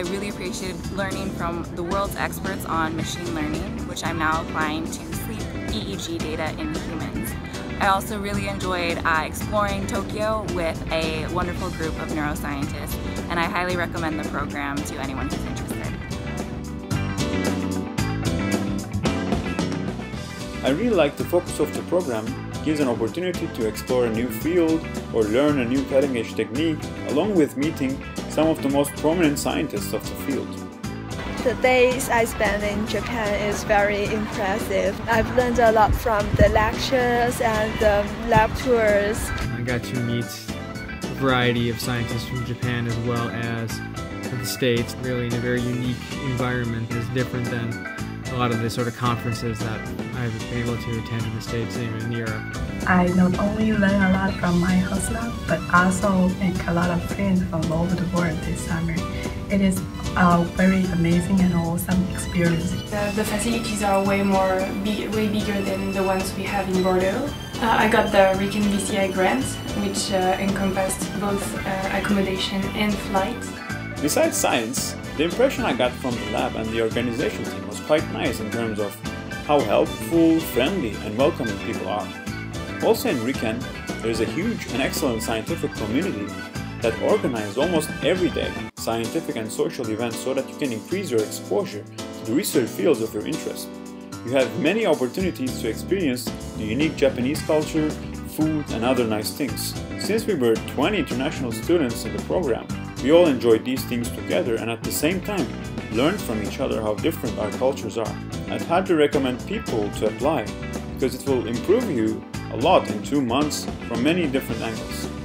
appreciated learning from the world's experts on machine learning, which I'm now applying to sleep EEG data in humans. I also really enjoyed uh, exploring Tokyo with a wonderful group of neuroscientists, and I highly recommend the program to anyone who's interested. I really like the focus of the program gives an opportunity to explore a new field or learn a new cutting-edge technique along with meeting some of the most prominent scientists of the field. The days I spent in Japan is very impressive. I've learned a lot from the lectures and the lab tours. I got to meet a variety of scientists from Japan as well as the States, really in a very unique environment. It's different than a lot of the sort of conferences that I've been able to attend in the States and even in Europe. I not only learn a lot from my host lab, but also make a lot of friends from all over the world this summer. It is a very amazing and awesome experience. Uh, the facilities are way more, big, way bigger than the ones we have in Bordeaux. Uh, I got the RIKEN BSI grant, which uh, encompassed both uh, accommodation and flight. Besides science, the impression I got from the lab and the organization team was quite nice in terms of how helpful, friendly and welcoming people are. Also in RIKEN, there is a huge and excellent scientific community that organize almost every day scientific and social events so that you can increase your exposure to the research fields of your interest. You have many opportunities to experience the unique Japanese culture, food and other nice things. Since we were 20 international students in the program, we all enjoyed these things together and at the same time learned from each other how different our cultures are. I'd hardly recommend people to apply because it will improve you a lot in two months from many different angles.